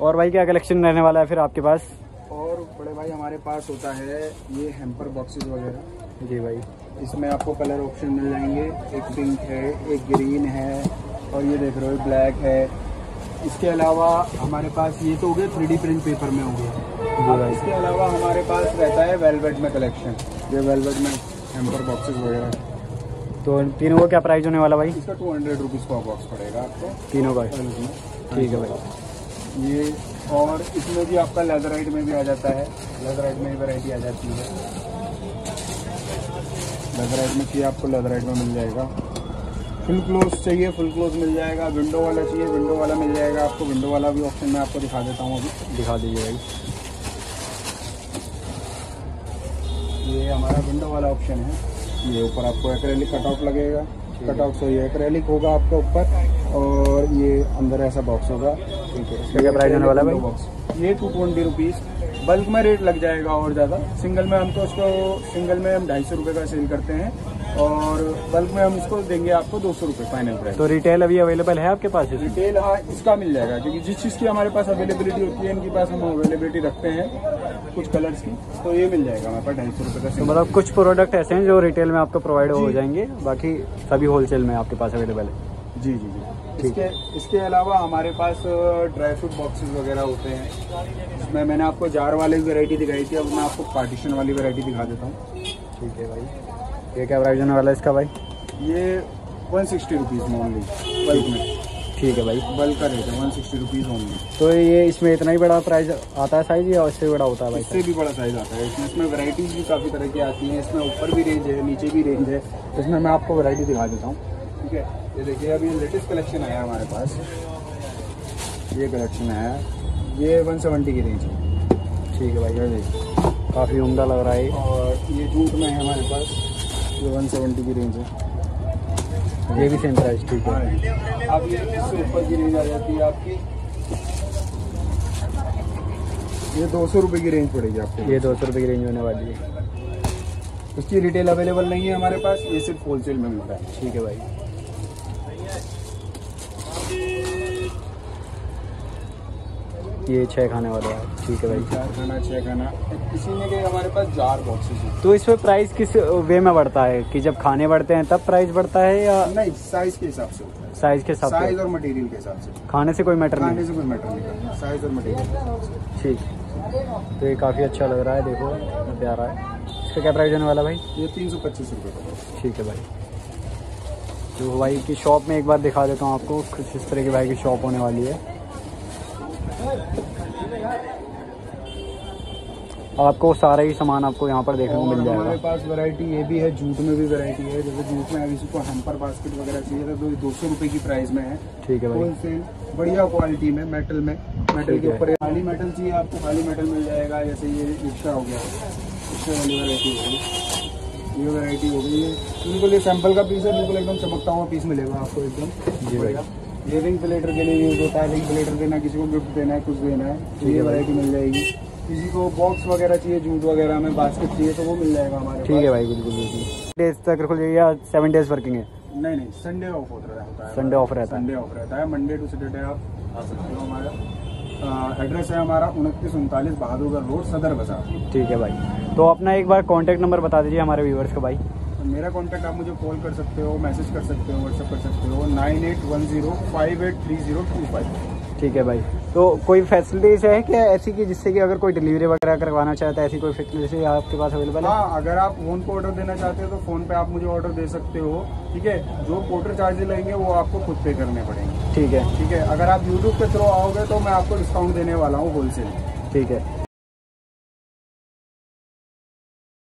और भाई क्या कलेक्शन रहने वाला है फिर आपके पास? और बड़े भाई हमारे पास होता है ये हेम्पर बॉक्सेस वगैरह। जी भाई। इसमें आपको कलर ऑप्शन मिल जाएँगे। एक पिंक है एक ग्रीन है और ये देख रहे हो ब्लैक है। इसके अलावा हमारे पास ये तो हो गया थ्री प्रिंट पेपर में हो गया। इसके अलावा हमारे पास रहता है वेलवेट में कलेक्शन ये वेलवेट में हेम्पर बॉक्सेस वगैरह। तो तीनों का क्या प्राइस होने वाला भाई? इसका टू हंड्रेड रुपीज़ का बॉक्स पड़ेगा आपको। तीनों का। ठीक है भाई। ये और इसमें भी आपका लेदराइट में भी आ जाता है। लेदराइट में भी वैरायटी आ जाती है। लेदराइट में चाहिए आपको लेदराइट में मिल जाएगा। फुल क्लोज चाहिए फुल क्लोज मिल जाएगा। विंडो वाला चाहिए विंडो वाला मिल जाएगा आपको। विंडो वाला भी ऑप्शन मैं आपको दिखा देता हूँ अभी। दिखा दीजिए भाई। ये हमारा विंडो वाला ऑप्शन है। ये ऊपर आपको एक्रेलिक कटआउट लगेगा। कट कटआउट सॉरी एक्रेलिक होगा आपका ऊपर। और ये अंदर ऐसा बॉक्स होगा। ठीक है इसका क्या प्राइस होने वाला है भाई? ये टू ट्वेंटी रुपीज़ बल्क में रेट लग जाएगा और ज़्यादा. सिंगल में हम तो उसको सिंगल में हम ढाई सौ रुपये का सेल करते हैं और बल्क में हम इसको देंगे आपको दो सौ रुपये फाइनल प्राइस तो रिटेल अभी अवेलेबल है आपके पास? रिटेल हाँ इसका मिल जाएगा क्योंकि जिस चीज़ की हमारे पास अवेलेबिलिटी होती है इनके पास हम अवेलेबिलिटी रखते हैं कुछ कलर्स की तो ये मिल जाएगा हमारे पास ढाई सौ रुपये का तो मतलब कुछ प्रोडक्ट ऐसे हैं जो रिटेल में आपको प्रोवाइड हो जाएँगे बाकी सभी होलसेल में आपके पास अवेलेबल है? जी जी जी। इसके इसके अलावा हमारे पास ड्राई फ्रूट बॉक्सेस वगैरह होते हैं। इसमें मैंने आपको जार वाली वैरायटी दिखाई थी अब मैं आपको पार्टीशन वाली वैरायटी दिखा देता हूँ। ठीक है भाई। ये क्या प्राइस होने वाला है इसका भाई? ये वन सिक्सटी रुपीज़ में ओनली बल्क में। ठीक है भाई। बल्क का रेट है वन सिक्सटी रुपीज़ ओनली तो ये इसमें इतना ही बड़ा प्राइस आता है साइज़ या उससे बड़ा होता है भाई इससे भी बड़ा साइज़ आता है। इसमें इसमें वैरायटीज भी काफ़ी तरह की आती हैं। इसमें ऊपर भी रेंज है नीचे भी रेंज है। इसमें मैं आपको वैरायटी दिखा देता हूँ। ठीक है? ये देखिए अभी लेटेस्ट कलेक्शन आया है हमारे पास। ये कलेक्शन आया। है ये वन सेवेंटी की रेंज है। ठीक है भाई ये देखिए काफ़ी उमदा लग रहा है। और ये जूट में है हमारे पास। ये वन सेवेंटी की रेंज है। ये भी सेम प्राइस ठीक है। हाँ। अब ये इससे ऊपर की रेंज आ जाती है आपकी। ये दो सौ रुपये की रेंज पड़ेगी आपको। ये दो सौ रुपये की रेंज होने वाली है। उसकी रिटेल अवेलेबल नहीं है हमारे पास। ये सिर्फ़ होलसेल में मिलता है। ठीक है भाई। ये छः खाने वाला है। ठीक है भाई। चार खाना छः खाना। इसी में के हमारे पास जार बॉक्सेस हैं। तो इसमें प्राइस किस वे में बढ़ता है? कि जब खाने बढ़ते हैं तब प्राइस बढ़ता है या नहीं साइज़ के हिसाब से होता है। साइज़ के हिसाब साइज़ और मटेरियल के हिसाब से। खाने से कोई मैटर खाने नहीं। से कोई मैटर नहीं साइज़ और मटेरियल ठीक। तो ये काफ़ी अच्छा लग रहा है देखो प्यारा है। इसका क्या प्राइस होने वाला भाई? ये तीन सौ पच्चीस रुपये का ठीक है भाई। तो भाई की शॉप में एक बार दिखा देता हूँ आपको कुछ इस तरह की भाई की शॉप होने वाली है। आपको सारा ही सामान आपको यहाँ पर देखने को मिल हमारे जाएगा। पास वैरायटी ये भी है जूट में भी वैरायटी है। जैसे जूट में अभी इसको हेम्पर बास्केट वगैरह चाहिए तो दो सौ रुपये की प्राइस में है। ठीक है भाई। होलसेल बढ़िया क्वालिटी में मेटल में। मेटल के ऊपर खाली मेटल चाहिए आपको खाली मेटल मिल जाएगा। जैसे ये रिक्शा हो गया। रिक्शा वाली वैरायटी हो गई। ये वैरायटी हो गई। ये बिल्कुल ये सैंपल का पीस है बिल्कुल एकदम चमकता हुआ पीस मिलेगा आपको एकदम। बढ़िया। ये रिंग प्लेटर के लिए यूज़ होता है रिंग प्लेटर देना किसी को गिफ्ट देना है कुछ देना है तो ये वैरायटी मिल जाएगी। किसी को बॉक्स वगैरह चाहिए जूट वगैरह में बास्केट चाहिए तो वो मिल जाएगा हमारे ठीक है भाई बिल्कुल बिल्कुल। डेज़ तक खुल जाएगी या सेवन डेज़ वर्किंग है? नहीं नहीं संडे ऑफ़ होता है संडे ऑफ़ रहता है। संडे ऑफ़ रहता है। मंडे टू सैटरडे आप आ सकते हो हमारा। एड्रेस है हमारा उनतीस उनतालीस बहादुरगढ़ रोड सदर बाज़ार। ठीक है भाई। तो अपना एक बार कॉन्टैक्ट नंबर बता दीजिए हमारे व्यूवर्स का भाई। मेरा कांटेक्ट आप मुझे कॉल कर सकते हो मैसेज कर सकते हो व्हाट्सअप कर सकते हो nine eight one zero five eight three zero two five ठीक है भाई। तो कोई फैसिलिटीज़ है क्या ऐसी कि जिससे कि अगर कोई डिलीवरी वगैरह करवाना चाहता है ऐसी कोई फैसिलिटी आपके पास अवेलेबल है? हाँ अगर आप फ़ोन पे ऑर्डर देना चाहते हो तो फ़ोन पे आप मुझे ऑर्डर दे सकते हो। ठीक है? जो पोर्टर चार्जेस लगेंगे वो आपको खुद पे करने पड़ेंगे। ठीक है। ठीक है? अगर आप यूट्यूब के थ्रू आओगे तो मैं आपको डिस्काउंट देने वाला हूँ होलसेल ठीक है।